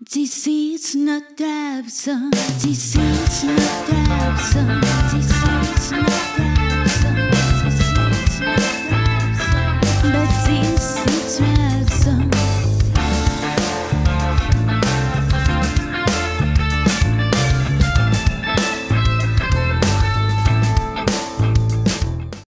This is not Dabson. son. not is not